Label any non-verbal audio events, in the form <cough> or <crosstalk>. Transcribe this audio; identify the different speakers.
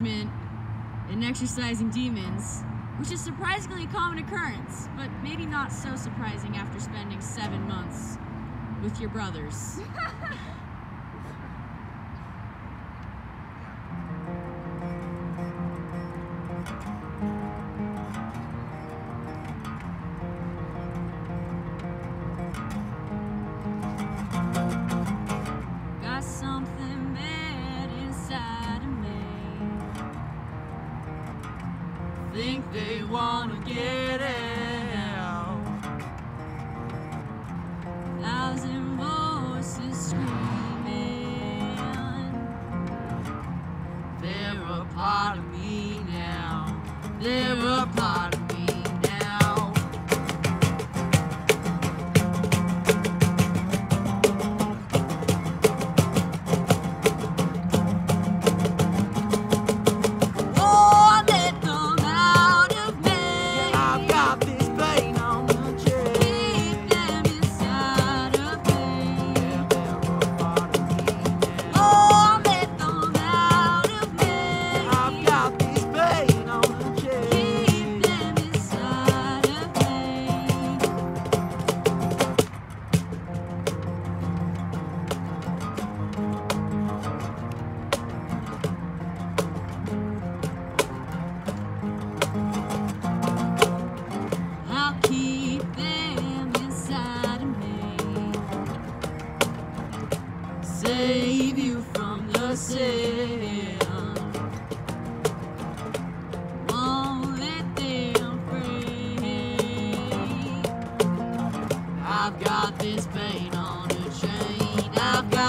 Speaker 1: in exorcising demons, which is surprisingly a common occurrence, but maybe not so surprising after spending seven months with your brothers. <laughs> they wanna get out. Thousand voices screaming. They're a part of me now. They're a part of
Speaker 2: save you from yourself.
Speaker 1: Won't let them free.
Speaker 2: I've got this pain on
Speaker 1: a chain. I've got